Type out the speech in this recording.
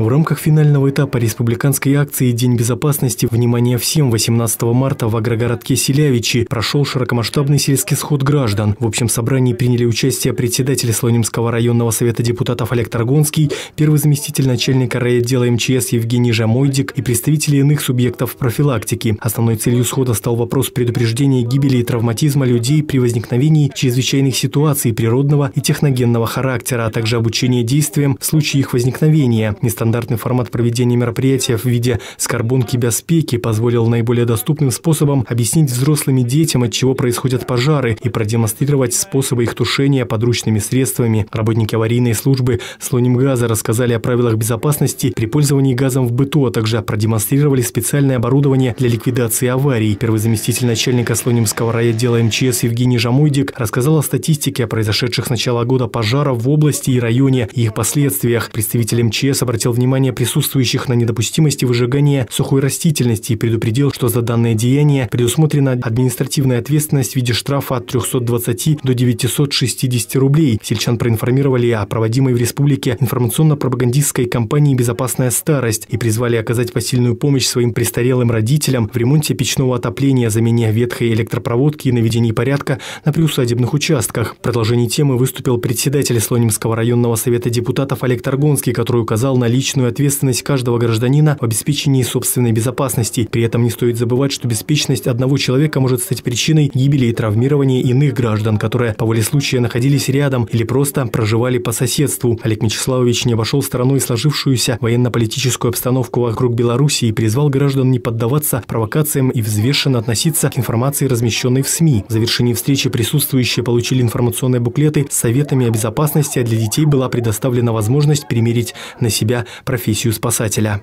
В рамках финального этапа республиканской акции «День безопасности. Внимание всем» 18 марта в агрогородке Селявичи прошел широкомасштабный сельский сход граждан. В общем собрании приняли участие председатель Слонимского районного совета депутатов Олег Таргонский, первый заместитель начальника райотдела МЧС Евгений Жамойдик и представители иных субъектов профилактики. Основной целью схода стал вопрос предупреждения гибели и травматизма людей при возникновении чрезвычайных ситуаций природного и техногенного характера, а также обучение действиям в случае их возникновения. Стандартный формат проведения мероприятия в виде скорбонки беспеки позволил наиболее доступным способом объяснить взрослым и детям, от чего происходят пожары, и продемонстрировать способы их тушения подручными средствами. Работники аварийной службы Слонимгаза рассказали о правилах безопасности при пользовании газом в быту, а также продемонстрировали специальное оборудование для ликвидации аварий. Первый заместитель начальника Слонимского райотдела МЧС Евгений Жамуйдик рассказал о статистике о произошедших с начала года пожаров в области и районе и их последствиях. Представитель МЧС обратил внимание присутствующих на недопустимости выжигания сухой растительности и предупредил, что за данное деяние предусмотрена административная ответственность в виде штрафа от 320 до 960 рублей. Сельчан проинформировали о проводимой в республике информационно-пропагандистской кампании «Безопасная старость» и призвали оказать посильную помощь своим престарелым родителям в ремонте печного отопления, замене ветхой электропроводки и наведении порядка на приусадебных участках. В продолжении темы выступил председатель Слонимского районного совета депутатов Олег Торгонский, который указал на личность личную ответственность каждого гражданина в обеспечении собственной безопасности. При этом не стоит забывать, что беспечность одного человека может стать причиной гибели и травмирования иных граждан, которые по воле случая находились рядом или просто проживали по соседству. Олег Мячеславович не обошел стороной сложившуюся военно-политическую обстановку вокруг Беларуси и призвал граждан не поддаваться провокациям и взвешенно относиться к информации, размещенной в СМИ. В завершении встречи присутствующие получили информационные буклеты с советами о безопасности, а для детей была предоставлена возможность примерить на себя профессию спасателя.